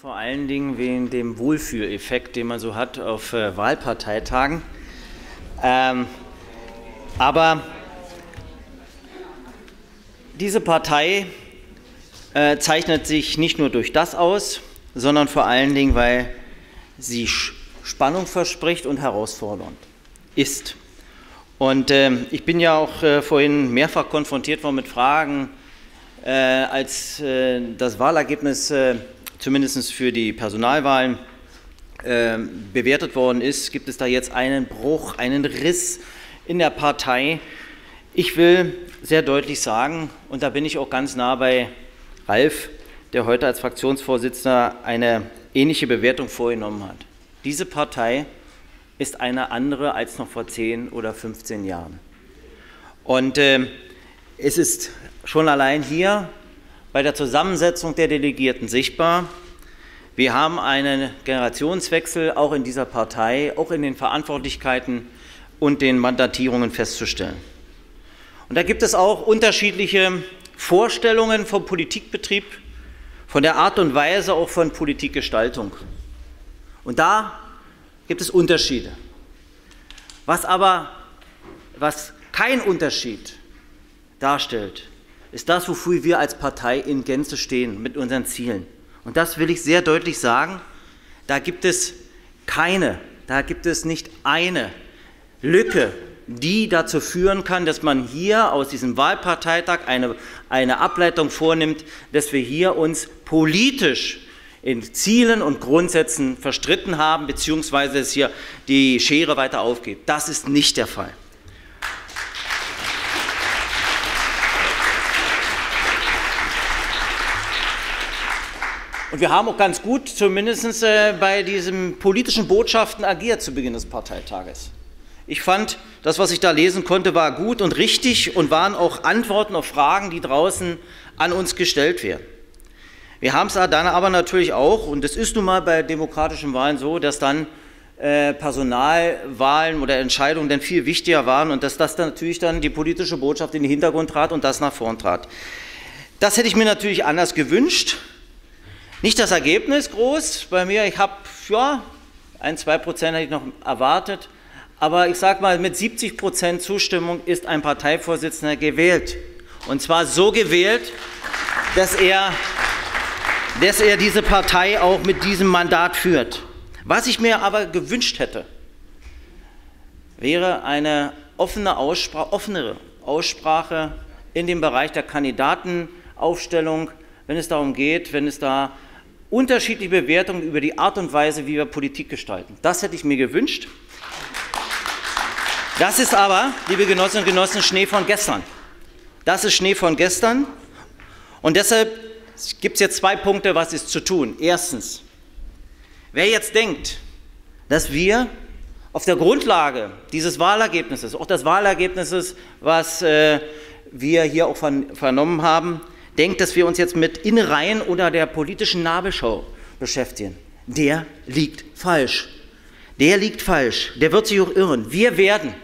Vor allen Dingen wegen dem Wohlfühleffekt, den man so hat auf äh, Wahlparteitagen. Ähm, aber diese Partei äh, zeichnet sich nicht nur durch das aus, sondern vor allen Dingen, weil sie Spannung verspricht und herausfordernd ist. Und äh, ich bin ja auch äh, vorhin mehrfach konfrontiert worden mit Fragen, äh, als das Wahlergebnis zumindest für die Personalwahlen ähm, bewertet worden ist, gibt es da jetzt einen Bruch, einen Riss in der Partei. Ich will sehr deutlich sagen, und da bin ich auch ganz nah bei Ralf, der heute als Fraktionsvorsitzender eine ähnliche Bewertung vorgenommen hat. Diese Partei ist eine andere als noch vor 10 oder 15 Jahren. Und äh, es ist schon allein hier bei der Zusammensetzung der Delegierten sichtbar. Wir haben einen Generationswechsel auch in dieser Partei, auch in den Verantwortlichkeiten und den Mandatierungen festzustellen. Und da gibt es auch unterschiedliche Vorstellungen vom Politikbetrieb, von der Art und Weise auch von Politikgestaltung. Und da gibt es Unterschiede. Was aber, was kein Unterschied darstellt, ist das, wofür wir als Partei in Gänze stehen mit unseren Zielen. Und das will ich sehr deutlich sagen. Da gibt es keine, da gibt es nicht eine Lücke, die dazu führen kann, dass man hier aus diesem Wahlparteitag eine, eine Ableitung vornimmt, dass wir hier uns politisch in Zielen und Grundsätzen verstritten haben, beziehungsweise es hier die Schere weiter aufgeht. Das ist nicht der Fall. Und wir haben auch ganz gut zumindest äh, bei diesen politischen Botschaften agiert zu Beginn des Parteitages. Ich fand, das, was ich da lesen konnte, war gut und richtig und waren auch Antworten auf Fragen, die draußen an uns gestellt werden. Wir haben es dann aber natürlich auch, und es ist nun mal bei demokratischen Wahlen so, dass dann äh, Personalwahlen oder Entscheidungen dann viel wichtiger waren und dass das dann natürlich dann die politische Botschaft in den Hintergrund trat und das nach vorn trat. Das hätte ich mir natürlich anders gewünscht. Nicht das Ergebnis groß bei mir, ich habe, ja, ein, zwei Prozent hätte ich noch erwartet, aber ich sage mal, mit 70 Prozent Zustimmung ist ein Parteivorsitzender gewählt. Und zwar so gewählt, dass er, dass er diese Partei auch mit diesem Mandat führt. Was ich mir aber gewünscht hätte, wäre eine offene Aussprache, offenere Aussprache in dem Bereich der Kandidatenaufstellung, wenn es darum geht, wenn es da unterschiedliche Bewertungen über die Art und Weise, wie wir Politik gestalten. Das hätte ich mir gewünscht. Das ist aber, liebe Genossinnen und Genossen, Schnee von gestern. Das ist Schnee von gestern. Und deshalb gibt es jetzt zwei Punkte, was ist zu tun. Erstens, wer jetzt denkt, dass wir auf der Grundlage dieses Wahlergebnisses, auch des Wahlergebnisses, was äh, wir hier auch vernommen haben, denkt, dass wir uns jetzt mit Innereien oder der politischen Nabelschau beschäftigen, der liegt falsch. Der liegt falsch. Der wird sich auch irren. Wir werden,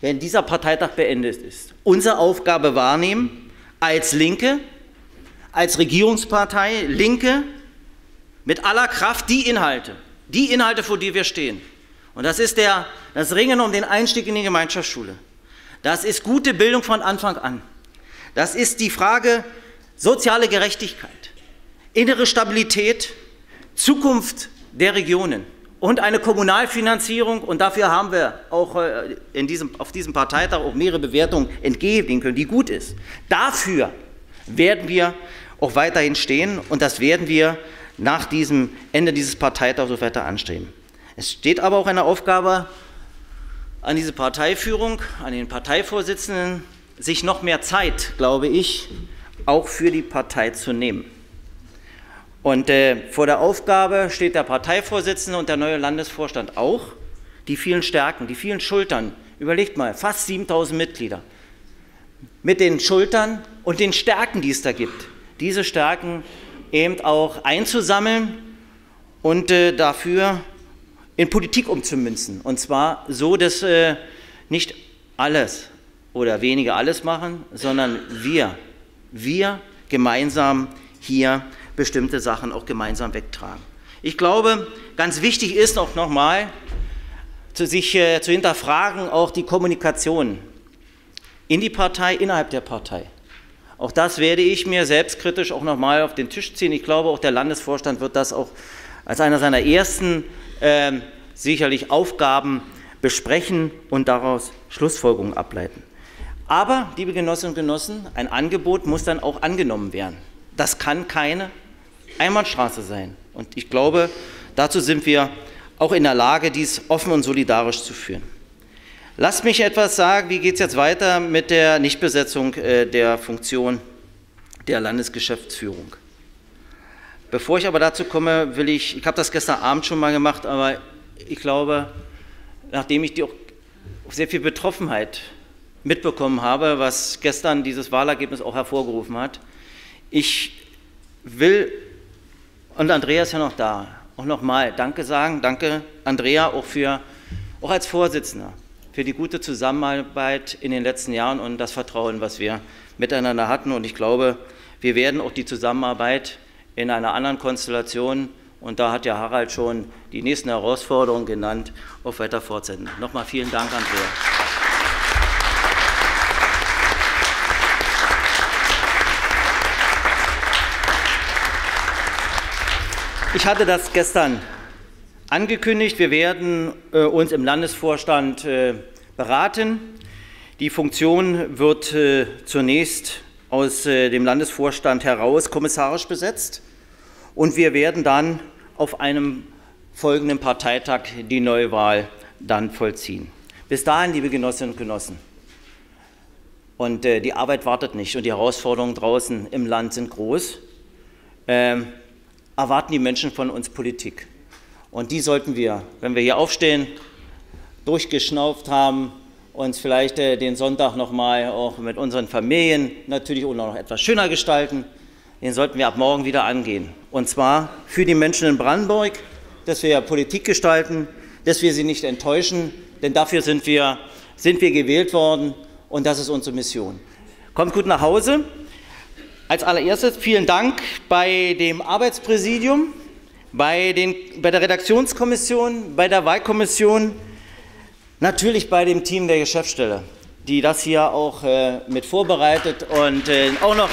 wenn dieser Parteitag beendet ist, unsere Aufgabe wahrnehmen als Linke, als Regierungspartei, Linke, mit aller Kraft die Inhalte, die Inhalte, vor die wir stehen. Und das ist der, das Ringen um den Einstieg in die Gemeinschaftsschule. Das ist gute Bildung von Anfang an. Das ist die Frage soziale Gerechtigkeit, innere Stabilität, Zukunft der Regionen und eine Kommunalfinanzierung. Und dafür haben wir auch äh, in diesem, auf diesem Parteitag auch mehrere Bewertungen entgegen können, die gut ist. Dafür werden wir auch weiterhin stehen und das werden wir nach diesem Ende dieses Parteitags so weiter anstreben. Es steht aber auch eine Aufgabe an diese Parteiführung, an den Parteivorsitzenden, sich noch mehr Zeit, glaube ich, auch für die Partei zu nehmen. Und äh, vor der Aufgabe steht der Parteivorsitzende und der neue Landesvorstand auch, die vielen Stärken, die vielen Schultern. Überlegt mal, fast 7000 Mitglieder. Mit den Schultern und den Stärken, die es da gibt. Diese Stärken eben auch einzusammeln und äh, dafür in Politik umzumünzen. Und zwar so, dass äh, nicht alles oder wenige alles machen, sondern wir, wir gemeinsam hier bestimmte Sachen auch gemeinsam wegtragen. Ich glaube, ganz wichtig ist auch nochmal, sich äh, zu hinterfragen, auch die Kommunikation in die Partei, innerhalb der Partei. Auch das werde ich mir selbstkritisch auch nochmal auf den Tisch ziehen. Ich glaube, auch der Landesvorstand wird das auch als einer seiner ersten äh, sicherlich Aufgaben besprechen und daraus Schlussfolgerungen ableiten. Aber, liebe Genossinnen und Genossen, ein Angebot muss dann auch angenommen werden. Das kann keine Einbahnstraße sein. Und ich glaube, dazu sind wir auch in der Lage, dies offen und solidarisch zu führen. Lasst mich etwas sagen, wie geht es jetzt weiter mit der Nichtbesetzung äh, der Funktion der Landesgeschäftsführung. Bevor ich aber dazu komme, will ich, ich habe das gestern Abend schon mal gemacht, aber ich glaube, nachdem ich die auch sehr viel Betroffenheit mitbekommen habe, was gestern dieses Wahlergebnis auch hervorgerufen hat, ich will, und Andrea ist ja noch da, auch nochmal Danke sagen. Danke, Andrea, auch, für, auch als Vorsitzender für die gute Zusammenarbeit in den letzten Jahren und das Vertrauen, was wir miteinander hatten. Und ich glaube, wir werden auch die Zusammenarbeit in einer anderen Konstellation, und da hat ja Harald schon die nächsten Herausforderungen genannt, auch weiter fortsetzen. Nochmal vielen Dank, Andrea. Ich hatte das gestern angekündigt. Wir werden äh, uns im Landesvorstand äh, beraten. Die Funktion wird äh, zunächst aus äh, dem Landesvorstand heraus kommissarisch besetzt und wir werden dann auf einem folgenden Parteitag die Neuwahl dann vollziehen. Bis dahin, liebe Genossinnen und Genossen, und äh, die Arbeit wartet nicht und die Herausforderungen draußen im Land sind groß. Ähm, erwarten die Menschen von uns Politik. Und die sollten wir, wenn wir hier aufstehen, durchgeschnauft haben, uns vielleicht äh, den Sonntag nochmal auch mit unseren Familien natürlich auch noch etwas schöner gestalten. Den sollten wir ab morgen wieder angehen. Und zwar für die Menschen in Brandenburg, dass wir Politik gestalten, dass wir sie nicht enttäuschen, denn dafür sind wir, sind wir gewählt worden und das ist unsere Mission. Kommt gut nach Hause. Als allererstes vielen Dank bei dem Arbeitspräsidium, bei, den, bei der Redaktionskommission, bei der Wahlkommission, natürlich bei dem Team der Geschäftsstelle, die das hier auch äh, mit vorbereitet und äh, auch noch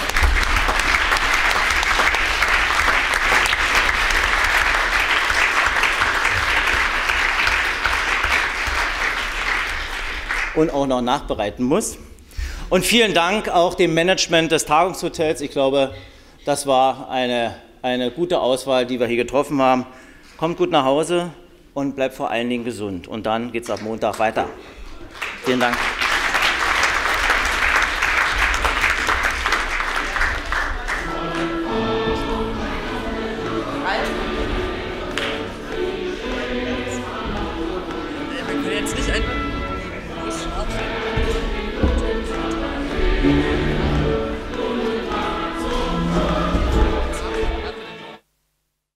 und auch noch nachbereiten muss. Und vielen Dank auch dem Management des Tagungshotels. Ich glaube, das war eine, eine gute Auswahl, die wir hier getroffen haben. Kommt gut nach Hause und bleibt vor allen Dingen gesund. Und dann geht es ab Montag weiter. Vielen Dank. Wir